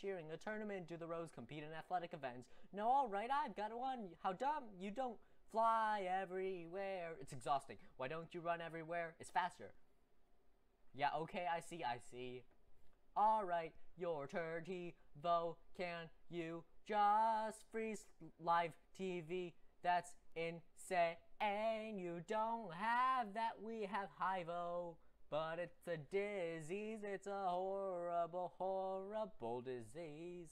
cheering a tournament. Do the rows compete in athletic events? No, all right, I've got one. How dumb! You don't fly everywhere. It's exhausting. Why don't you run everywhere? It's faster. Yeah, okay, I see, I see. Alright, your turn, TiVo. Can you just freeze live TV? That's insane. You don't have that, we have HIVO. But it's a disease, it's a horrible, horrible disease.